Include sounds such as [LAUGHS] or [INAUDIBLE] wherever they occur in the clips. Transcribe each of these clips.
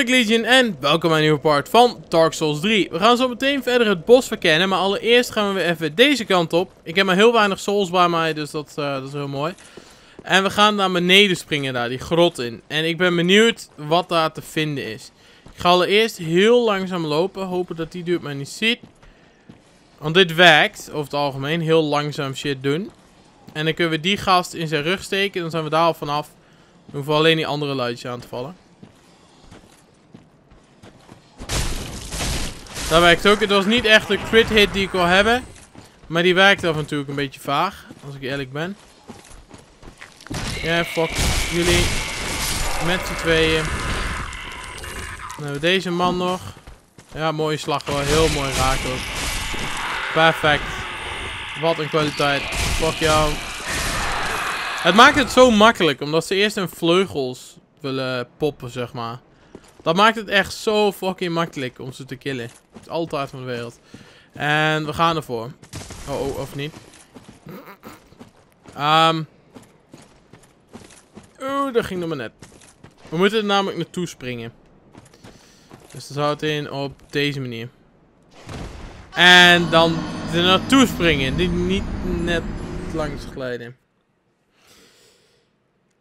Big Legion en welkom bij een nieuwe part van Dark Souls 3. We gaan zo meteen verder het bos verkennen, maar allereerst gaan we weer even deze kant op. Ik heb maar heel weinig souls bij mij, dus dat, uh, dat is heel mooi. En we gaan naar beneden springen daar, die grot in. En ik ben benieuwd wat daar te vinden is. Ik ga allereerst heel langzaam lopen, hopen dat die duurt mij niet ziet. Want dit werkt, over het algemeen, heel langzaam shit doen. En dan kunnen we die gast in zijn rug steken, dan zijn we daar al vanaf. Dan hoeven we alleen die andere luidjes aan te vallen. Dat werkt ook. Het was niet echt de crit hit die ik wil hebben. Maar die werkt af en toe een beetje vaag. Als ik eerlijk ben. Ja, fuck jullie. Met z'n tweeën. Dan hebben we deze man nog. Ja, mooie slag wel. Heel mooi raak ook. Perfect. Wat een kwaliteit. Fuck jou. Het maakt het zo makkelijk. Omdat ze eerst hun vleugels willen poppen, zeg maar. Dat maakt het echt zo fucking makkelijk om ze te killen. Het is altijd van de wereld. En we gaan ervoor. Oh, oh of niet. Um. Oeh, dat ging nog maar net. We moeten er namelijk naartoe springen. Dus dan zou het in op deze manier. En dan er naartoe springen. Niet, niet net langs glijden.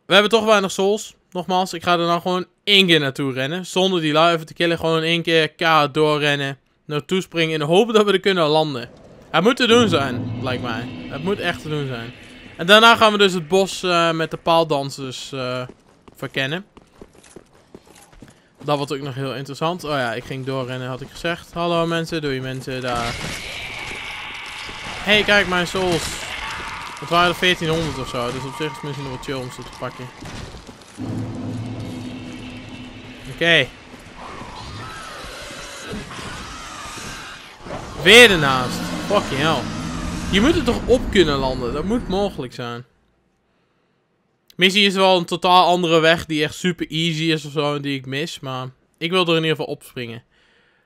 We hebben toch weinig souls. Nogmaals, ik ga er nou gewoon één keer naartoe rennen. Zonder die lui even te killen. Gewoon één keer kaart doorrennen. Naartoe springen in de hoop dat we er kunnen landen. Het moet te doen zijn, lijkt mij. Het moet echt te doen zijn. En daarna gaan we dus het bos uh, met de paaldansers uh, verkennen. Dat wordt ook nog heel interessant. Oh ja, ik ging doorrennen, had ik gezegd. Hallo mensen, doei mensen, daar. hey, kijk mijn souls. Het waren er 1400 of zo, dus op zich is het misschien nog wel chill om ze te pakken. Oké. Weer ernaast. Fucking hell. Je moet er toch op kunnen landen. Dat moet mogelijk zijn. Missie is wel een totaal andere weg die echt super easy is of zo en die ik mis. Maar ik wil er in ieder geval op springen.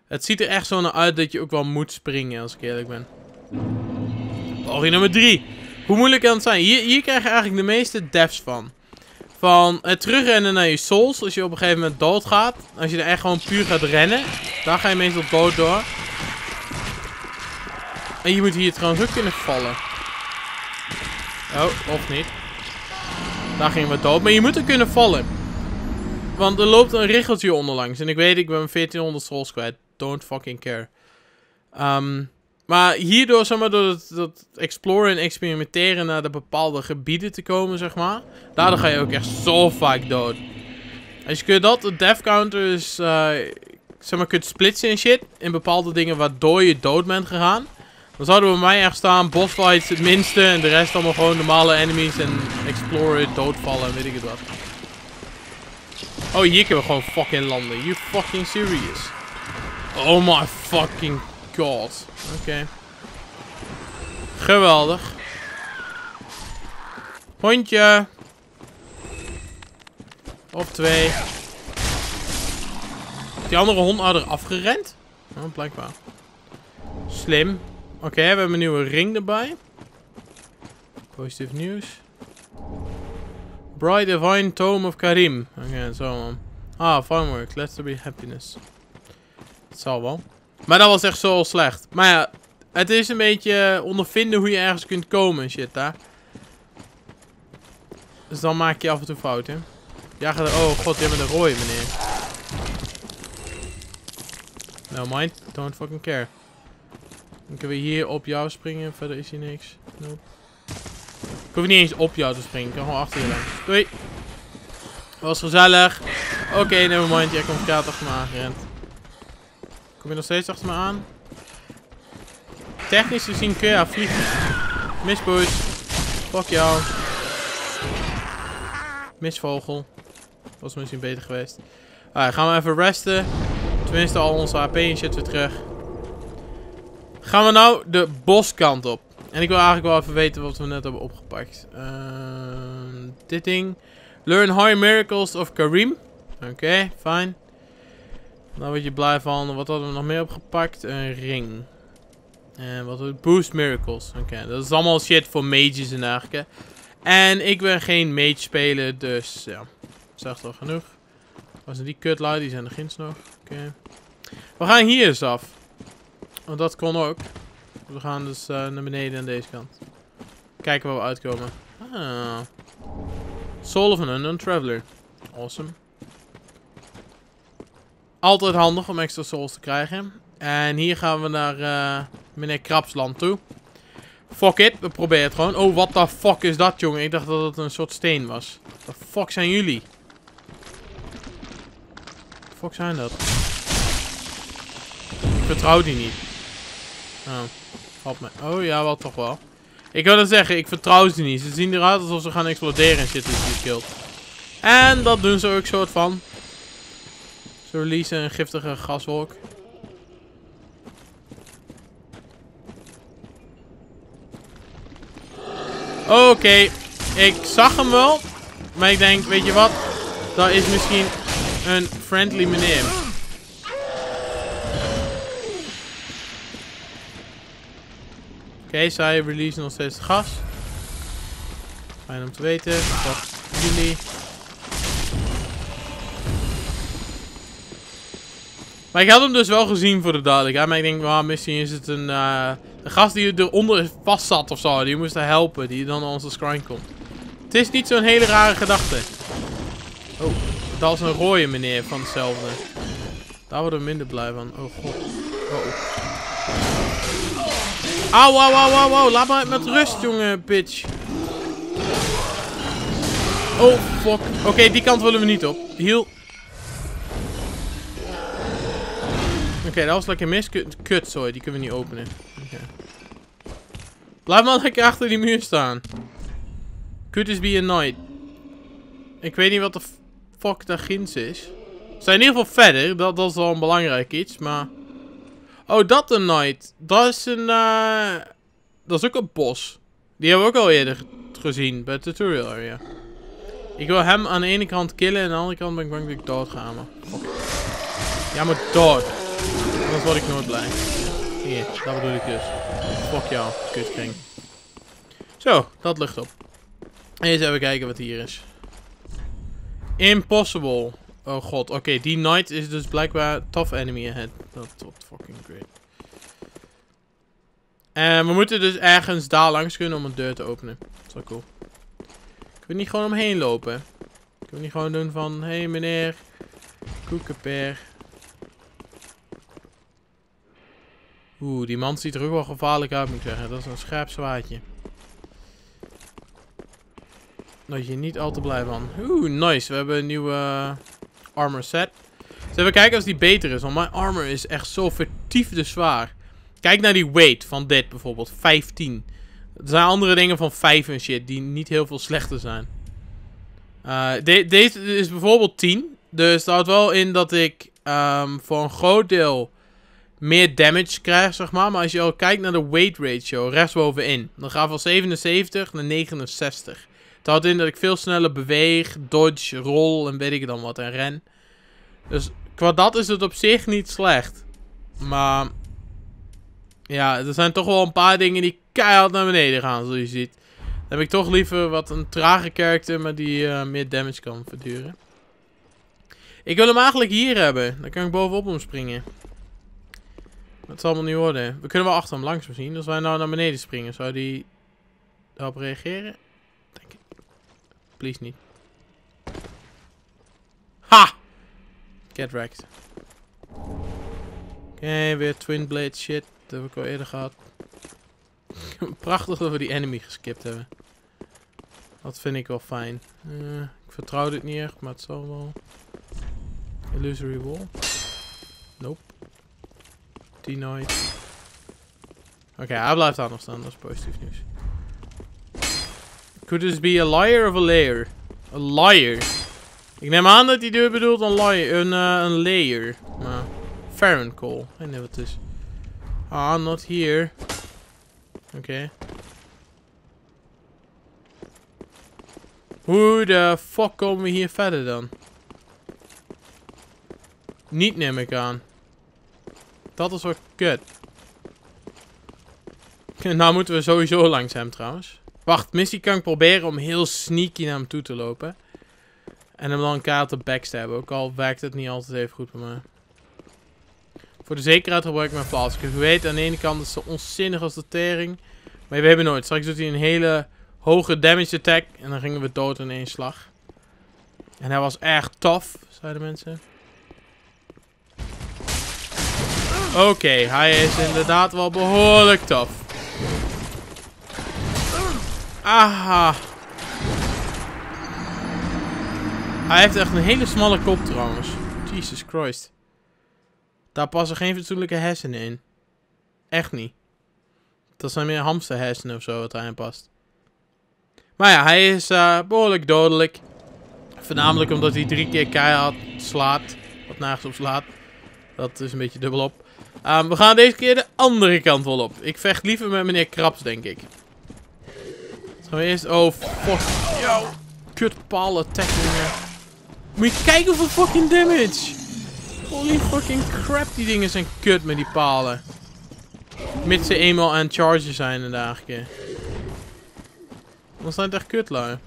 Het ziet er echt zo naar uit dat je ook wel moet springen als ik eerlijk ben. Poging nummer 3. Hoe moeilijk kan het zijn? Hier, hier krijg je eigenlijk de meeste deaths van. Van het terugrennen naar je souls. Als je op een gegeven moment doodgaat. Als je er echt gewoon puur gaat rennen. Daar ga je meestal dood door. En je moet hier trouwens ook kunnen vallen. Oh, of niet. Daar gingen we dood. Maar je moet er kunnen vallen. Want er loopt een richeltje onderlangs. En ik weet, ik ben 1400 souls kwijt. Don't fucking care. Um, maar hierdoor, zeg maar, door het, dat exploren en experimenteren naar de bepaalde gebieden te komen, zeg maar. Daardoor ga je ook echt zo vaak dood. Als je dat, de death counter is, uh, zeg maar, kunt splitsen en shit. In bepaalde dingen waardoor je dood bent gegaan. Dan zouden we mij echt staan, boss fights het minste. En de rest allemaal gewoon normale enemies en exploren, doodvallen en weet ik het wat. Oh, hier kunnen we gewoon fucking landen. You fucking serious? Oh my fucking god. Oké. Geweldig. Hondje. Of twee. Die andere hond had er afgerend? Oh, blijkbaar. Slim. Oké, we hebben een nieuwe ring erbij. Positief nieuws. Bright Divine Tome of Karim. Oké, zo man. Ah, fine work. Let's be happiness. Het zal wel. Maar dat was echt zo slecht. Maar ja, het is een beetje ondervinden hoe je ergens kunt komen en shit daar. Dus dan maak je af en toe fouten. Ja, er... Oh god, jij bent een rode meneer. No mind, don't fucking care. Dan kunnen we hier op jou springen, verder is hier niks. Nope. Ik hoef niet eens op jou te springen, ik kan gewoon achter je langs. Doei! Was gezellig. Oké, okay, nevermind, jij komt kaart achter me aangerend. Kom je nog steeds achter me aan? Technisch gezien kun je haar vliegen. Mispush. Fuck jou. Misvogel. Was misschien beter geweest. Gaan we even resten. Tenminste al onze HP en shit weer terug. Gaan we nou de boskant op. En ik wil eigenlijk wel even weten wat we net hebben opgepakt. Uh, dit ding. Learn High Miracles of Karim. Oké, fine. Daar word je blij van. Wat hadden we nog meer opgepakt? Een ring. En wat het Boost Miracles. Oké, dat is allemaal shit voor mages en dergelijke. En ik ben geen mage speler, dus ja. Zegt wel genoeg. Was er die kutlui? Die zijn er ginds nog. Oké. We gaan hier eens af. Want dat kon ook. We gaan dus uh, naar beneden aan deze kant. Kijken waar we uitkomen. Ah. Soul of an Unknown Traveler. Awesome. Altijd handig om extra souls te krijgen. En hier gaan we naar uh, meneer Krapsland toe. Fuck it, we proberen het gewoon. Oh, what the fuck is dat, jongen? Ik dacht dat het een soort steen was. The fuck zijn jullie? Fuck zijn dat? Ik vertrouw die niet. Oh, me. Oh ja, wel toch wel. Ik wil het zeggen, ik vertrouw ze niet. Ze zien eruit alsof ze gaan exploderen en shit je killt. En dat doen ze ook soort van. Ze releasen een giftige gaswolk. Oké, ik zag hem wel. Maar ik denk, weet je wat? Dat is misschien een friendly meneer. Zij release nog steeds gas. Fijn om te weten. Wat jullie. Maar ik had hem dus wel gezien voor de duidelijkheid. Maar ik denk, well, misschien is het een, uh, een gast die eronder vast zat of zo. Die moest helpen. Die dan onze screen komt. Het is niet zo'n hele rare gedachte. Oh, dat is een rode meneer van hetzelfde. Daar worden we minder blij van. Oh god. Oh. Auw, auw, auw, auw, auw. Laat me met rust, jongen, bitch. Oh, fuck. Oké, die kant willen we niet op. Heal. Oké, dat was lekker mis. Kut, sorry. Die kunnen we niet openen. Okay. Blijf maar lekker achter die muur staan. Could this be a night? Ik weet niet wat de fuck daar ginds is. Ze zijn in ieder geval verder. Dat, dat is wel een belangrijk iets, maar... Oh, dat een night. Dat is een... Uh... Dat is ook een bos. Die hebben we ook al eerder gezien bij de tutorial area. Ik wil hem aan de ene kant killen en aan de andere kant ben ik bang dat ik dood ga. Maar. Ja, maar dood. Anders word ik nooit blij. Hier, dat bedoel ik dus. Fuck jou, kutkring. Zo, dat lucht op. Eens even kijken wat hier is. Impossible. Oh god, oké, die knight is dus blijkbaar tough enemy ahead. Dat wordt fucking great. En we moeten dus ergens daar langs kunnen om een deur te openen. Dat is wel cool. Ik wil niet gewoon omheen lopen. Ik wil niet gewoon doen van, hé hey meneer, koekenper. Oeh, die man ziet er ook wel gevaarlijk uit, moet ik zeggen. Dat is een scherp zwaardje. Dat je niet al te blij van. Oeh, nice. We hebben een nieuwe armor set. Dus even kijken of die beter is. Want mijn armor is echt zo vertiefde zwaar. Kijk naar die weight van dit bijvoorbeeld. 15. Er zijn andere dingen van 5 en shit. Die niet heel veel slechter zijn. Uh, deze is bijvoorbeeld 10. Dus dat houdt wel in dat ik um, voor een groot deel meer damage krijg, zeg maar. Maar als je al kijkt naar de weight ratio, rechtsbovenin. Dan gaat van 77 naar 69. Het houdt in dat ik veel sneller beweeg, dodge, roll en weet ik dan wat en ren. Dus qua dat is het op zich niet slecht. Maar ja, er zijn toch wel een paar dingen die keihard naar beneden gaan, zoals je ziet. Dan heb ik toch liever wat een trage karakter, maar die uh, meer damage kan verduren. Ik wil hem eigenlijk hier hebben. Dan kan ik bovenop hem springen. Dat zal allemaal niet worden. We kunnen wel achter hem langs misschien. Als wij nou naar beneden springen, zou die daarop reageren? Denk ik. Niet. Ha! Get wrecked. Oké, weer twin blade shit. Dat heb ik al eerder gehad. [LAUGHS] Prachtig dat we die enemy geskipt hebben. Dat vind ik wel fijn. Uh, ik vertrouw dit niet echt, maar het zal wel. Illusory wall. Nope. Denied. Oké, okay, hij blijft daar nog staan. Dat is positief nieuws. Could this be a liar of a layer? A liar. Ik neem aan dat hij deur bedoelt een liar, een, uh, een layer. Maar, Farron call. Wat het is. Ah, not here. Oké. Okay. Hoe de fuck komen we hier verder dan? Niet neem ik aan. Dat is wel kut. [LAUGHS] Nou moeten we sowieso langs hem trouwens. Wacht, missie kan ik proberen om heel sneaky naar hem toe te lopen. En hem dan kaart te backstabben. Ook al werkt het niet altijd even goed bij mij. Voor de zekerheid gebruik ik mijn flask. Je weet aan de ene kant is zo onzinnig als de tering. Maar we hebben nooit. Straks doet hij een hele hoge damage attack. En dan gingen we dood in één slag. En hij was erg tough, zeiden mensen. Oké, hij is inderdaad wel behoorlijk tough. Aha. Hij heeft echt een hele smalle kop trouwens. Jesus Christ. Daar passen geen fatsoenlijke hersenen in. Echt niet. Dat zijn meer hamsterhersenen of zo wat erin past. Maar ja, hij is uh, behoorlijk dodelijk. Voornamelijk omdat hij drie keer keihard slaat. Wat nergens op slaat. Dat is een beetje dubbelop. Um, we gaan deze keer de andere kant wel op. Ik vecht liever met meneer Krabs, denk ik. Gaan we. Oh, fuck. Yo. Kutpalen tacklingen. Moet je kijken hoeveel fucking damage. Holy fucking crap, die dingen zijn kut met die palen. Mits ze eenmaal aan het chargen zijn en keer. Dan zijn het echt kut, lui.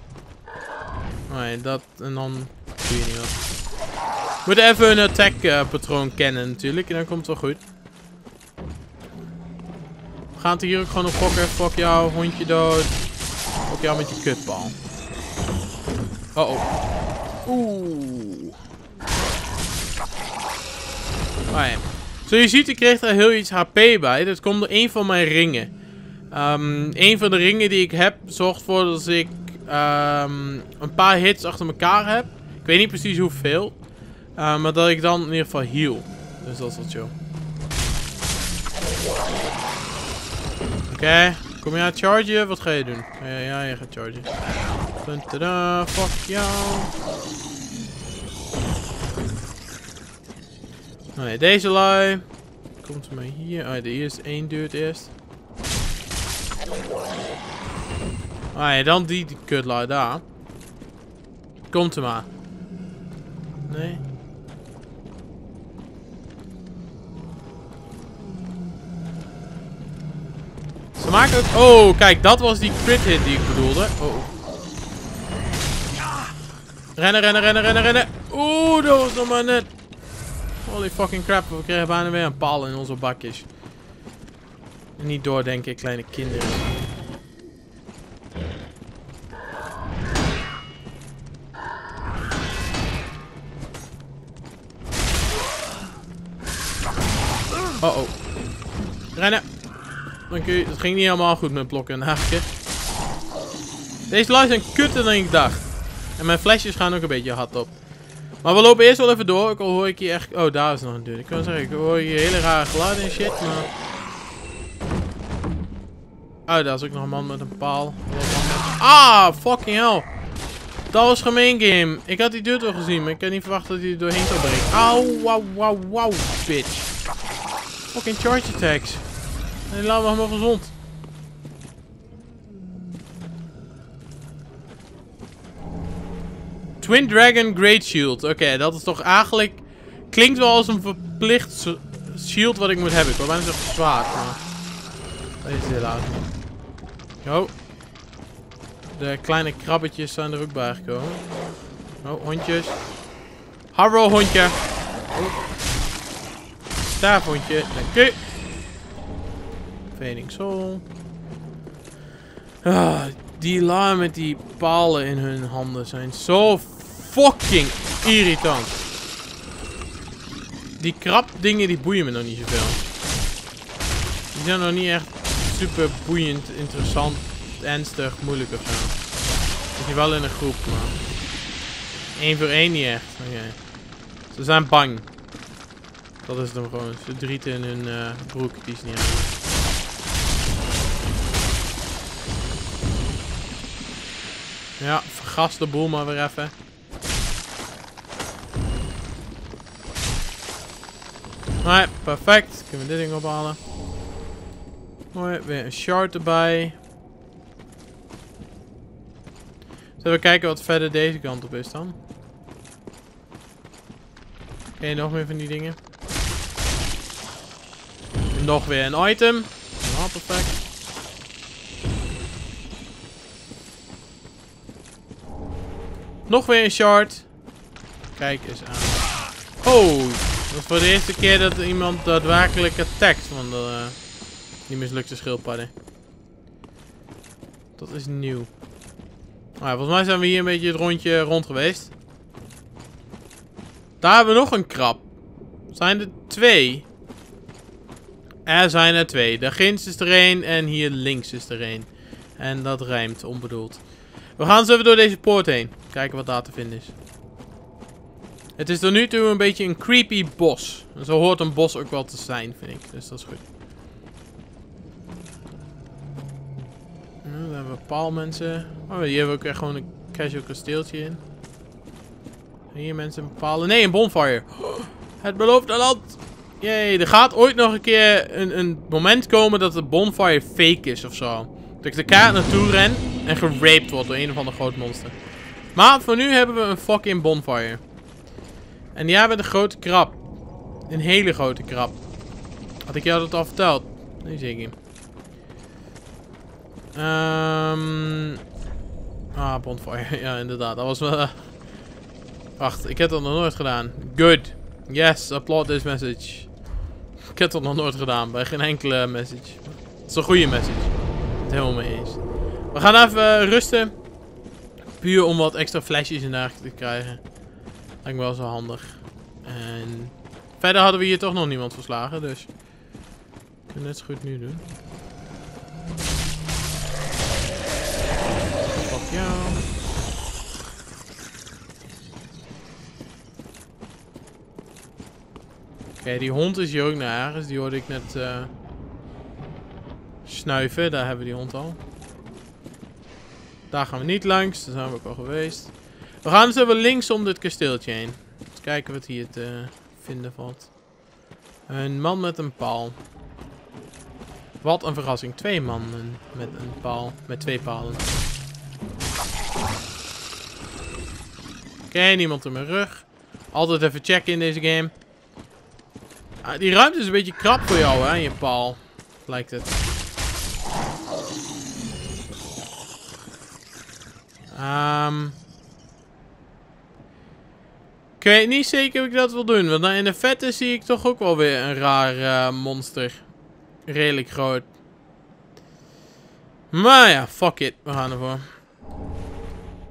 Nee, dat en dan doe je niet wat. Moet even een attack uh, patroon kennen natuurlijk en dan komt het wel goed. We gaan het hier ook gewoon op fokken. Fuck jou, hondje dood. Fuck jou met je kutbal. Oh oh. Oeh. Oh ja. Zo je ziet, ik kreeg er heel iets HP bij. Dat komt door een van mijn ringen. Um, een van de ringen die ik heb zorgt ervoor dat ik um, een paar hits achter elkaar heb. Ik weet niet precies hoeveel. Uh, maar dat ik dan in ieder geval heal. Dus dat is wat chill. Oké. Kom je aan chargen? Wat ga je doen? Ja, ja je gaat chargen. Tada, fuck jou. Nee, deze lui. Komt maar hier. Oh, de eerste één duurt eerst. Ah dan die, die kutlui daar. Komt er maar. Nee. Ze maken ook... Oh, kijk, dat was die crit hit die ik bedoelde. Oh. Rennen, rennen, rennen, rennen, rennen. Oeh, dat was nog maar net. Holy fucking crap, we kregen bijna weer een paal in onze bakjes. Niet doordenken, kleine kinderen. Oh oh. Rennen. Dank. Het ging niet helemaal goed met blokken en. Deze live zijn kutter dan ik dacht. En mijn flesjes gaan ook een beetje hard op. Maar we lopen eerst wel even door. Ik al hoor ik hier echt... Oh, daar is nog een deur. Ik kan zeggen, ik hoor hier hele rare geluiden en shit, maar... Oh, daar is ook nog een man met een paal. Ah, fucking hell. Dat was gemeen game. Ik had die deur toch gezien, maar ik had niet verwacht dat hij er doorheen zou breken. Auw, wauw, wauw, wauw, bitch. Fucking charge attacks. En laten we helemaal gezond. Twin Dragon Great Shield. Oké, dat is toch eigenlijk... Klinkt wel als een verplicht shield wat ik moet hebben. Ik wil bijna zeggen zwaard, maar... Dat is helaas. Oh. De kleine krabbetjes zijn er ook bij gekomen. Oh, hondjes. Harrow hondje. Oh. Staafhondje. Dank u. Fading Soul. Ah, die la met die palen in hun handen zijn zo fucking irritant. Die krap dingen die boeien me nog niet zoveel. Die zijn nog niet echt super boeiend, interessant, ernstig, moeilijk of zo. Is wel in een groep, maar... Eén voor één niet echt. Oké. Ze zijn bang. Dat is dan gewoon. Ze drieten in hun uh, broek, die is niet aan. Ja, vergas de boel maar weer even. Nee, perfect. Kunnen we dit ding ophalen. Mooi, weer een shard erbij. Zullen we kijken wat verder deze kant op is dan? Oké, nog meer van die dingen. Nog weer een item. Ja, perfect. Nog weer een shard. Kijk eens aan. Oh, dat is voor de eerste keer dat iemand daadwerkelijk attackt van de, uh, die mislukte schildpadden. Dat is nieuw. Nou, volgens mij zijn we hier een beetje het rondje rond geweest. Daar hebben we nog een krab. Zijn er twee? Er zijn er twee. Daar ginds is er één en hier links is er één. En dat rijmt, onbedoeld. We gaan zo even door deze poort heen. Kijken wat daar te vinden is. Het is tot nu toe een beetje een creepy bos. En zo hoort een bos ook wel te zijn, vind ik. Dus dat is goed. Nou, dan hebben we paalmensen. Oh, hier hebben we ook echt gewoon een casual kasteeltje in. Hier mensen bepalen. Nee, een bonfire. [GASPS] het beloofde land. Jee, er gaat ooit nog een keer een, een moment komen dat de bonfire fake is of zo. Dat ik de kaart naartoe ren en geraped wordt door een of ander groot monster. Maar voor nu hebben we een fucking bonfire. En die hebben een grote krab. Een hele grote krab. Had ik jou dat al verteld? Nee, zeker. Ehm... ah, bonfire. [LAUGHS] ja, inderdaad. Dat was wel... Wacht, ik heb dat nog nooit gedaan. Good. Yes, applaud this message. Ik heb dat nog nooit gedaan. Bij geen enkele message. Het is een goede message. Het helemaal mee eens. We gaan even rusten. Puur om wat extra flesjes in daar te krijgen. Lijkt me wel zo handig. En verder hadden we hier toch nog niemand verslagen, dus... Ik kan net zo goed nu doen. Fuck jou. Oké, die hond is hier ook naar ergens. Die hoorde ik net uh, snuiven. Daar hebben we die hond al. Daar gaan we niet langs. Daar zijn we ook al geweest. We gaan dus even links om dit kasteeltje heen. Eens kijken wat hier te vinden valt. Een man met een paal. Wat een verrassing. Twee mannen met een paal. Met twee palen. Oké, niemand in mijn rug. Altijd even checken in deze game. Ah, die ruimte is een beetje krap voor jou, hè, je paal. Lijkt het. Um, ik weet niet zeker of ik dat wil doen. Want in de vette zie ik toch ook wel weer een raar uh, monster. Redelijk groot. Maar ja, fuck it. We gaan ervoor.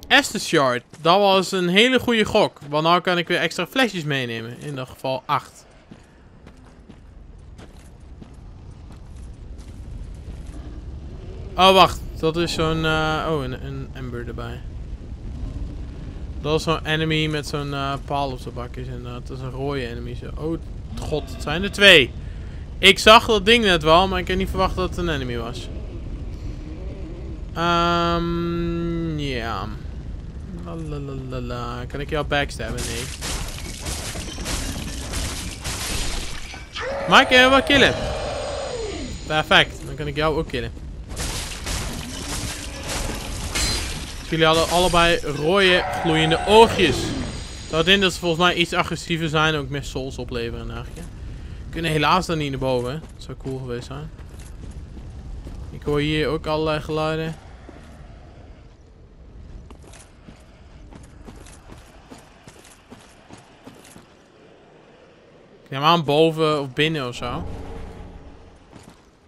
Estes Shard. Dat was een hele goede gok. Want nu kan ik weer extra flesjes meenemen. In dat geval 8. Oh, wacht. Dat is zo'n... Uh, oh, een, een ember erbij. Dat is zo'n enemy met zo'n uh, paal op zijn bakjes. inderdaad. Dat is een rode enemy. Zo. Oh, god. Het zijn er twee. Ik zag dat ding net wel, maar ik had niet verwacht dat het een enemy was. Um, ja. Lalalala. Kan ik jou backstabben? Nee. Maar ik kan wel killen. Perfect. Dan kan ik jou ook killen. Jullie hadden allebei rode gloeiende oogjes. Dat in dat ze volgens mij iets agressiever zijn en ook meer souls opleveren. Eigenlijk. Kunnen helaas dan niet naar boven. Dat zou cool geweest zijn. Ik hoor hier ook allerlei geluiden. Ik neem aan boven of binnen of zo.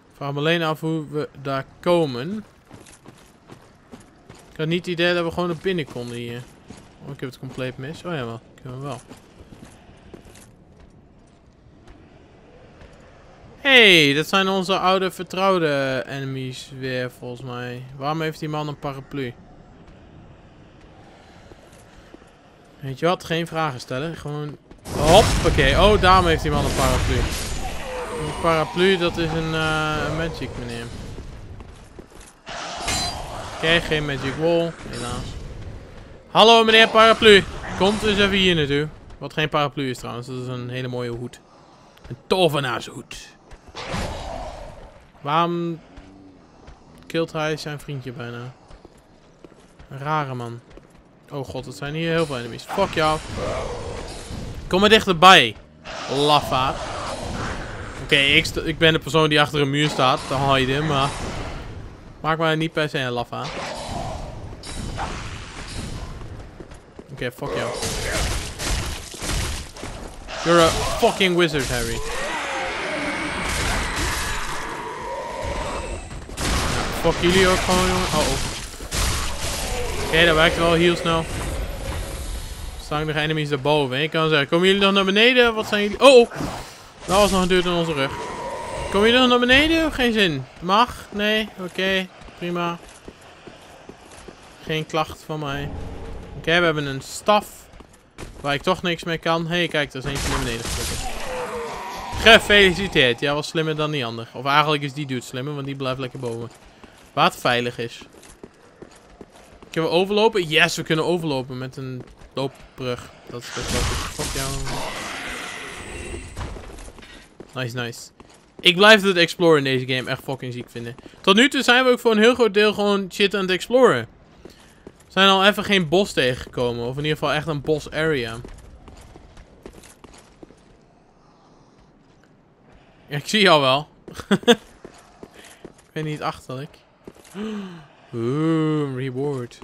Ik vraag me alleen af hoe we daar komen. Had niet het idee dat we gewoon naar binnen konden hier. Oh, ik heb het compleet mis. Oh ja, wel. Kunnen we wel. hey, dat zijn onze oude vertrouwde enemies weer, volgens mij. Waarom heeft die man een paraplu? Weet je wat? Geen vragen stellen. Gewoon... Hoppakee. Oh, daarom heeft die man een paraplu. Een paraplu, dat is een, uh, magic, meneer. Oké, geen magic wall, helaas. Hallo meneer paraplu. Komt dus even hier naartoe. Wat geen paraplu is trouwens, dat is een hele mooie hoed. Een tovenaarshoed. Waarom kilt hij zijn vriendje bijna? Een rare man. Oh god, het zijn hier heel veel enemies. Fuck jou. Kom maar dichterbij. Laffa. Oké, ik, ik ben de persoon die achter een muur staat. Te hiden, maar... Maak mij niet per se een laf aan. Oké, fuck jou. You're a fucking wizard, Harry. Ja, fuck jullie ook gewoon, jongen. Oh, oh. Oké, dat werkt wel heel snel. Staan nog enemies daarboven. Ik kan zeggen, komen jullie nog naar beneden? Wat zijn jullie... Oh, oh. Dat was nog een deur in onze rug. Komen jullie nog naar beneden? Geen zin. Mag? Nee? Oké. Prima. Geen klacht van mij. Oké, we hebben een staf. Waar ik toch niks mee kan. Hé, hey, kijk, er is eentje naar beneden getrokken. Gefeliciteerd. Jij was slimmer dan die ander. Of eigenlijk is die dude slimmer, want die blijft lekker boven. Waar het veilig is. Kunnen we overlopen? Yes, we kunnen overlopen met een loopbrug. Dat is best wel goed. Fuck jou. Nice, nice. Ik blijf het exploren in deze game echt fucking ziek vinden. Tot nu toe zijn we ook voor een heel groot deel gewoon shit aan het exploren. We zijn al even geen bos tegengekomen. Of in ieder geval echt een bos area. Ja, ik zie jou wel. [LAUGHS] ik ben niet achterlijk. Oeh, reward.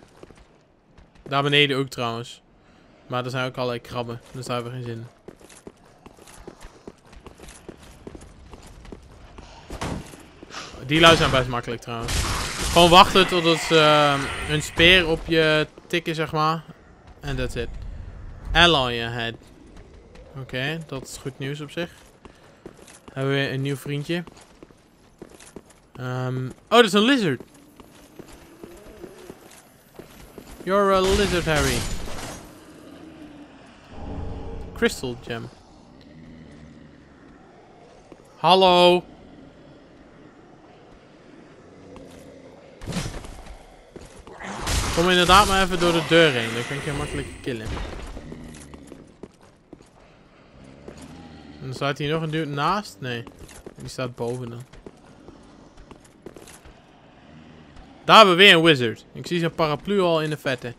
Daar beneden ook trouwens. Maar er zijn ook allerlei krabben. Dus daar hebben we geen zin in. Die lui zijn best makkelijk trouwens. Gewoon wachten totdat uh, een speer op je tikken, zeg maar. En that's it. Alloy ahead. Oké, dat is goed nieuws op zich. Hebben we een nieuw vriendje. Um, oh, dat is een lizard. You're a lizard, Harry. Crystal gem. Hallo. Kom inderdaad maar even door de deur heen. Dan kan ik je makkelijk killen. En staat hier nog een dude naast? Nee. Die staat boven dan. Daar hebben we weer een wizard. Ik zie zijn paraplu al in de vette.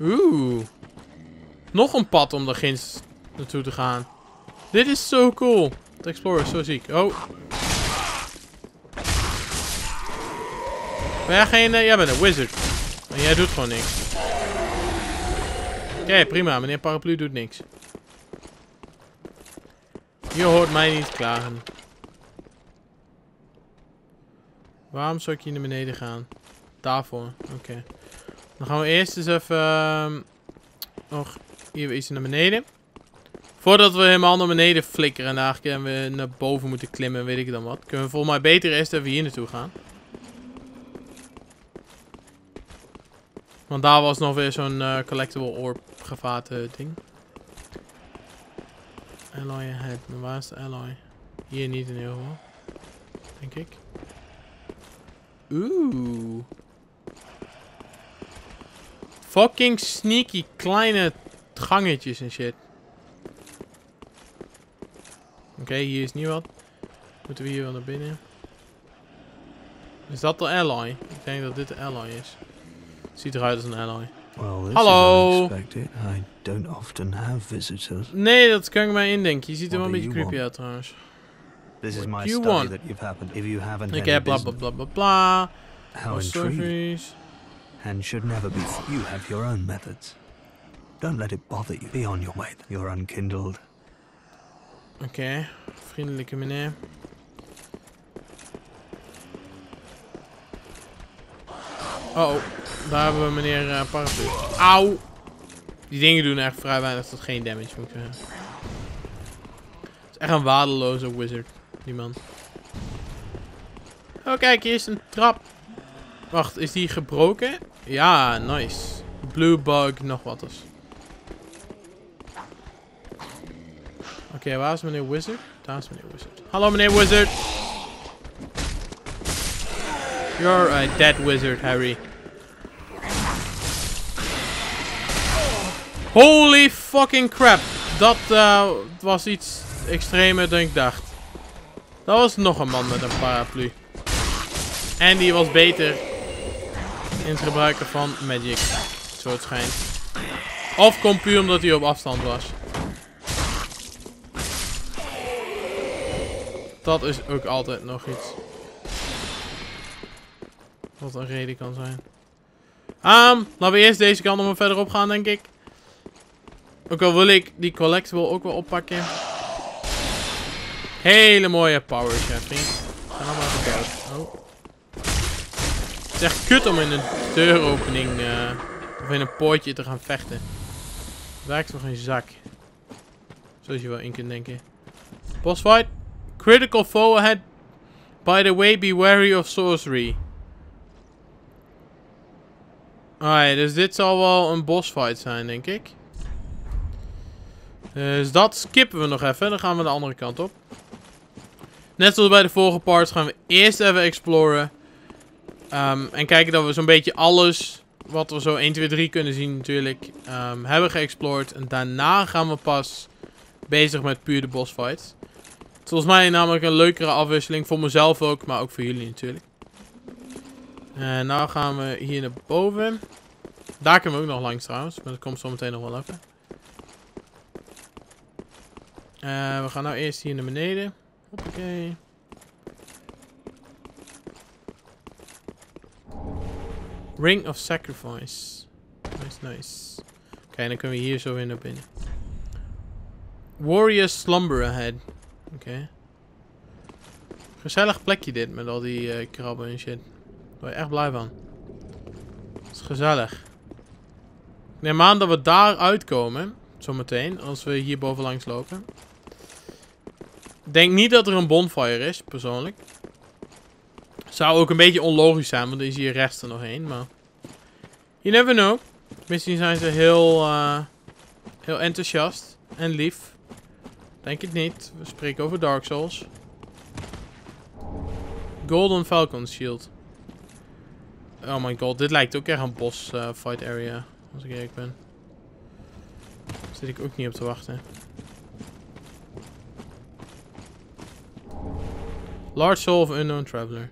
Oeh. Nog een pad om daar ginds naartoe te gaan. Dit is zo cool. De Explorer is zo ziek. Oh. Ben jij geen... Uh, jij bent een wizard. En jij doet gewoon niks. Oké, prima. Meneer Paraplu doet niks. Je hoort mij niet klagen. Waarom zou ik hier naar beneden gaan? Daarvoor. Oké. Dan gaan we eerst eens even... Uh, nog hier iets naar beneden. Voordat we helemaal naar beneden flikkeren en eigenlijk we naar boven moeten klimmen, weet ik dan wat. Kunnen we volgens mij beter eerst even hier naartoe gaan. Want daar was nog weer zo'n uh, collectible orb gevaten ding. Alloy ahead. Maar waar is de alloy? Hier niet in ieder geval. Denk ik. Oeh. Fucking sneaky kleine gangetjes en shit. Oké, hier is niet wat. Moeten we hier wel naar binnen? Is dat de alloy? Ik denk dat dit de alloy is. Ziet eruit als een alloy. Well, Hallo. I don't often have visitors. Nee, dat kan ik mij indenken. Je ziet er wel een beetje creepy uit trouwens. This is my study that you've happened. If you haven't ik heb bla bla bla bla bla. How intriguing. And should never be. You have your own methods. Don't let it bother you. Be on your way. You're unkindled. Oké, okay. vriendelijke meneer. Uh oh. Daar hebben we meneer uh, Paraplu. Auw! Die dingen doen echt vrij weinig tot geen damage. Het is echt een waardeloze wizard, die man. Oh, kijk, hier is een trap. Wacht, is die gebroken? Ja, nice. Blue bug, nog wat eens. Oké, waar is meneer Wizard? Daar is meneer Wizard. Hallo meneer Wizard. You're a dead wizard, Harry. Holy fucking crap. Dat uh, was iets extremer dan ik dacht. Dat was nog een man met een paraplu. En die was beter in het gebruiken van magic. Zo het schijnt. Of komt puur omdat hij op afstand was. Dat is ook altijd nog iets. Wat een reden kan zijn. Um, laten we eerst deze kant nog maar verder op gaan, denk ik. Ook al wil ik die collectible ook wel oppakken. Hele mooie powers, ja vriend. Ga nou maar even. Oh. Het is echt kut om in een deuropening uh, of in een poortje te gaan vechten. Werkt toch geen zak. Zoals je wel in kunt denken. Boss fight. Critical foe ahead. By the way, be wary of sorcery. Alright, dus dit zal wel een boss fight zijn, denk ik. Dus dat skippen we nog even. Dan gaan we de andere kant op. Net zoals bij de vorige parts gaan we eerst even exploren. Um, en kijken dat we zo'n beetje alles wat we zo 1, 2, 3 kunnen zien natuurlijk um, hebben geëxplored. En daarna gaan we pas bezig met puur de boss fights. Volgens mij namelijk een leukere afwisseling voor mezelf ook, maar ook voor jullie natuurlijk. En nou gaan we hier naar boven. Daar kunnen we ook nog langs trouwens, maar dat komt zo meteen nog wel even. Uh, we gaan nou eerst hier naar beneden. Hoppakee. Ring of Sacrifice. Nice, nice. Oké, dan kunnen we hier zo weer naar binnen. Warrior Slumber Ahead. Oké. Gezellig plekje dit, met al die uh, krabben en shit. Daar ben je echt blij van. Het is gezellig. Ik neem aan dat we daar uitkomen. Zometeen, als we hier boven langs lopen. Denk niet dat er een bonfire is, persoonlijk. Zou ook een beetje onlogisch zijn, want er is hier rechts er nog heen, maar... You never know. Misschien zijn ze heel, uh, heel enthousiast en lief. Denk het niet. We spreken over Dark Souls. Golden Falcon Shield. Oh my god, dit lijkt ook echt een boss uh, fight area. Als ik eerlijk ben. Daar zit ik ook niet op te wachten. Large Soul of Unknown Traveler.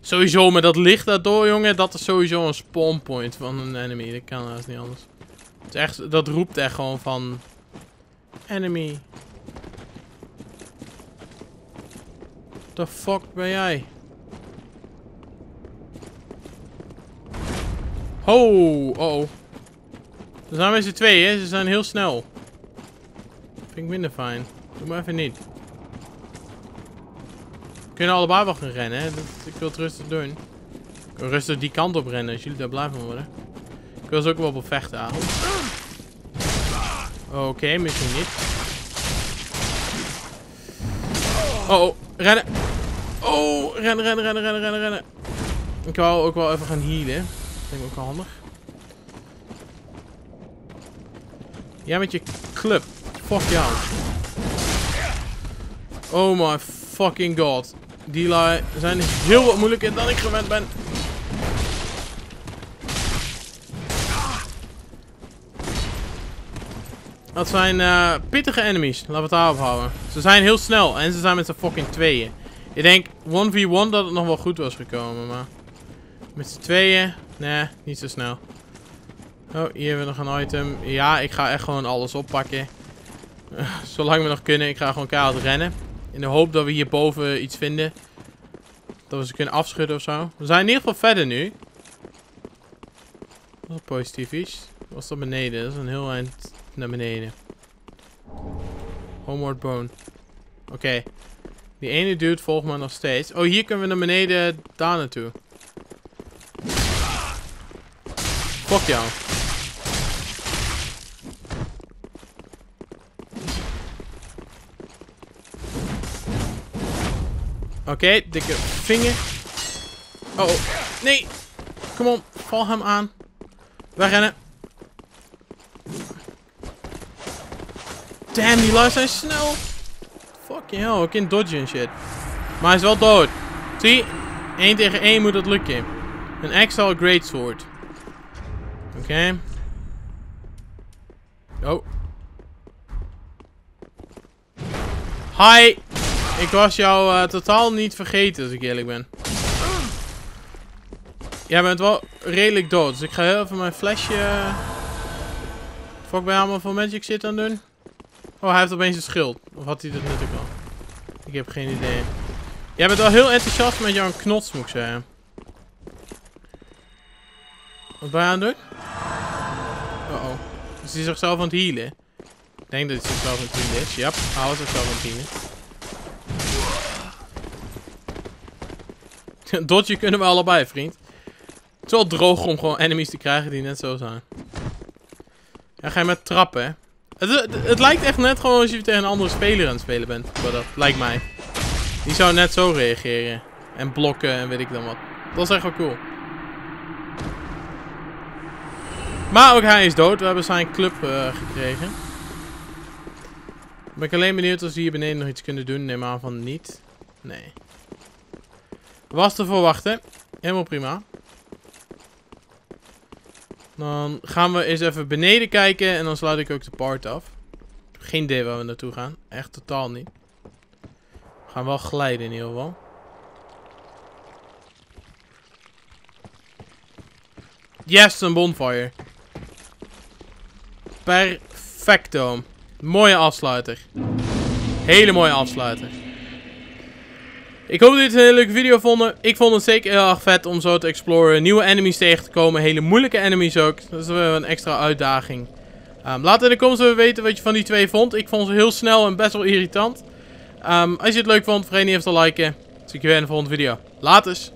Sowieso met dat licht daardoor, jongen. Dat is sowieso een spawn point van een enemy. Dat kan haast niet anders. Het is echt, dat roept echt gewoon van... Enemy. The fuck ben jij? Ho, oh, oh. Ze zijn met z'n tweeën, ze zijn heel snel. Vind ik minder fijn. Doe maar even niet. Kunnen allebei wel gaan rennen, hè. Ik wil het rustig doen. Ik wil rustig die kant op rennen, als jullie daar blij van worden. Ik wil ze ook wel op vechten aan. Oké, misschien niet. Oh, oh, rennen. Oh, rennen, rennen, rennen, rennen, rennen, rennen. Ik wou ook wel even gaan healen. Dat denk ik ook wel handig. Jij met je club. Fuck jou. Oh my fucking god. Die zijn heel wat moeilijker dan ik gewend ben. Dat zijn uh, pittige enemies. Laten we het daarop houden. Ze zijn heel snel. En ze zijn met z'n fucking tweeën. Ik denk 1v1 dat het nog wel goed was gekomen. Maar met z'n tweeën. Nee, niet zo snel. Oh, hier hebben we nog een item. Ja, ik ga echt gewoon alles oppakken. [LAUGHS] zolang we nog kunnen. Ik ga gewoon keihard rennen. In de hoop dat we hierboven iets vinden. Dat we ze kunnen afschudden of zo. We zijn in ieder geval verder nu. Dat is positief iets. Was dat beneden? Dat is een heel eind naar beneden. Homeward bone. Oké. Die ene dude volgt me nog steeds. Oh, hier kunnen we naar beneden daar naartoe. Fuck jou. Oké, dikke vinger. Oh, oh, nee. Kom op, val hem aan. We rennen. Damn, die lui zijn snel. Fucking hell, ik kan dodgen en shit. Maar hij is wel dood. Zie, 1 tegen 1 moet dat lukken. Een Exile Greatsword. Oké. Okay. Oh. Hi. Ik was jou uh, totaal niet vergeten, als ik eerlijk ben. Jij bent wel redelijk dood. Dus ik ga heel even mijn flesje... Uh... Fuck bij allemaal voor magic shit aan doen. Oh, hij heeft opeens een schild. Of had hij dat natuurlijk al? Ik heb geen idee. Jij bent wel heel enthousiast met jouw knots, moet ik zeggen. Wat ben je aan het doen? Uh oh. Is hij zichzelf aan het healen? Ik denk dat hij zichzelf aan het healen is. Ja, hij was zichzelf aan het healen. [LAUGHS] Dodge kunnen we allebei, vriend. Het is wel droog om gewoon enemies te krijgen die net zo zijn. Ja, ga je met trappen, hè? Het, het, lijkt echt net gewoon als je tegen een andere speler aan het spelen bent. Dat lijkt mij. Die zou net zo reageren. En blokken en weet ik dan wat. Dat is echt wel cool. Maar ook hij is dood. We hebben zijn club uh, gekregen. Ben ik alleen benieuwd of ze hier beneden nog iets kunnen doen. Neem aan van niet. Nee. Was te verwachten. Helemaal prima. Dan gaan we eens even beneden kijken en dan sluit ik ook de part af. Geen idee waar we naartoe gaan. Echt totaal niet. We gaan wel glijden in ieder geval. Yes, een bonfire. Perfecto. Mooie afsluiter. Hele mooie afsluiter. Ik hoop dat jullie het een hele leuke video vonden. Ik vond het zeker heel erg vet om zo te exploren. Nieuwe enemies tegen te komen. Hele moeilijke enemies ook. Dat is wel een extra uitdaging. Um, laat in de comments weten wat je van die twee vond. Ik vond ze heel snel en best wel irritant. Um, als je het leuk vond, vergeet niet even te liken. Zie ik je weer in de volgende video. Laters!